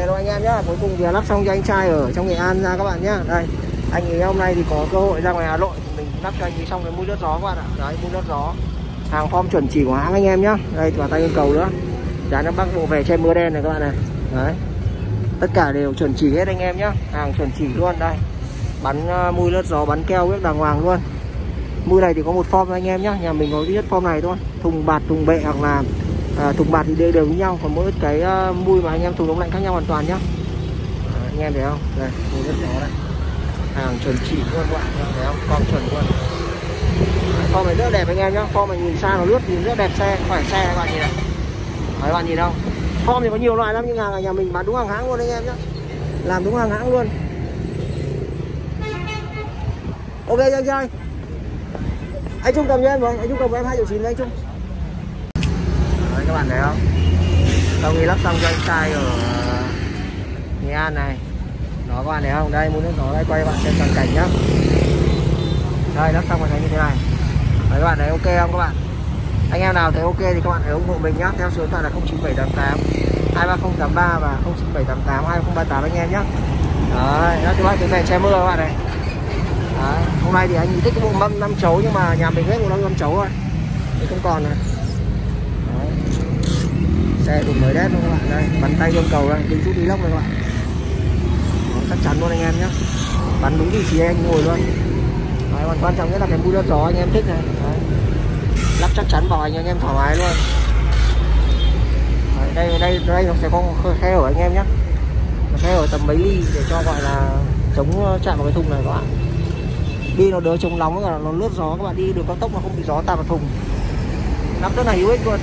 hello anh em nhá. Cuối cùng thì lắp xong cho anh trai ở trong nghệ an ra các bạn nhá. Đây anh ấy hôm nay thì có cơ hội ra ngoài hà nội. Thì mình lắp cho anh ấy xong cái mũi đốt gió các bạn ạ. Đấy mũi đốt gió. Hàng form chuẩn chỉ của hãng anh em nhá. Đây quả tay yêu cầu nữa. Giá nó bắc bộ về che mưa đen này các bạn này. Đấy. Tất cả đều chuẩn chỉ hết anh em nhá. Hàng chuẩn chỉ luôn đây. Bắn ờ, uh, mui lướt gió bắn keo rất đàng hoàng luôn. Mui này thì có một form anh em nhá. Nhà mình có duy nhất form này thôi. Thùng bạt thùng bệ hoặc là à, thùng bạt thì đều đều với nhau còn mỗi cái uh, mui mà anh em thùng đông lạnh khác nhau hoàn toàn nhá. À, anh em thấy không? Đây mùi rất khó đây. Hàng chuẩn chỉ luôn các bạn thấy không? Con chuẩn luôn. Con này rất đẹp anh em nhá. Con này nhìn xa nó lướt nhìn rất đẹp xe khỏe xe các bạn nhìn này. Đấy, các bạn nhìn đâu form thì có nhiều loại lắm nhưng hàng nhà mình bán đúng hàng hãng luôn anh em nhá. Làm đúng hàng hãng luôn. Ok anh trai anh trung cầm cho em vâng anh trung cầm với em hai triệu chín anh trung các bạn thấy không? Sau khi lắp xong cho anh trai ở ờ, nghệ an này. Đó, các bạn thấy không? Đây, muốn nước đây, quay bạn xem toàn cảnh nhá. Đây, lắp xong rồi thấy như thế này. Đấy, các bạn thấy ok không các bạn? Anh em nào thấy ok thì các bạn hãy ủng hộ mình nhá. Theo số điện thoại là 09788 23083 và 09788 2038 anh em nhé đấy đó các bạn cái này che mưa các bạn này. Đấy. hôm nay thì anh thích cái bộ mâm năm chấu nhưng mà nhà mình hết bộ mâm năm chấu rồi. Thì không còn rồi xe cũng mới đét luôn các bạn. Đây bắn tay yêu cầu đây kính chút đi lốc đây các bạn. Đó, chắc chắn luôn anh em nhé bắn đúng vị trí anh ngồi luôn. Đấy, còn quan trọng nhất là cái mũi đốt gió anh em thích này. Đấy. Lắp chắc chắn vào anh anh em thoải mái luôn. Đấy, đây đây đây nó sẽ có khe ở anh em nhé khe ở tầm mấy ly để cho gọi là chống ờ, chạm vào cái thùng này các bạn. Đi nó đỡ chống nóng nó lướt gió các bạn đi. Đường cao tốc mà không bị gió tạt vào thùng. Lắp rất là hữu ích luôn.